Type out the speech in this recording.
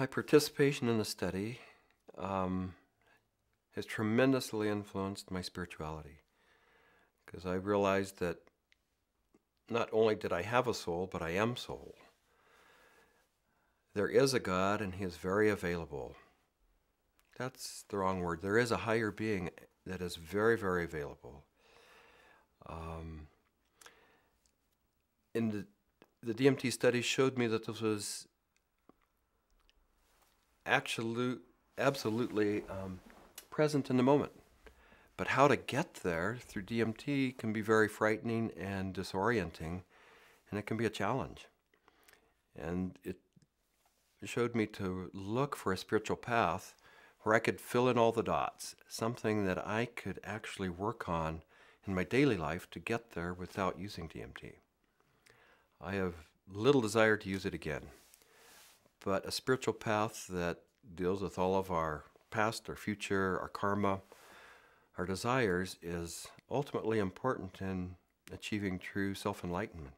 my participation in the study um, has tremendously influenced my spirituality because I realized that not only did I have a soul, but I am soul. There is a God and He is very available. That's the wrong word. There is a higher being that is very, very available. Um, in the, the DMT study showed me that this was actually absolutely um, present in the moment. But how to get there through DMT can be very frightening and disorienting, and it can be a challenge. And it showed me to look for a spiritual path where I could fill in all the dots, something that I could actually work on in my daily life to get there without using DMT. I have little desire to use it again, but a spiritual path that deals with all of our past, our future, our karma, our desires is ultimately important in achieving true self enlightenment.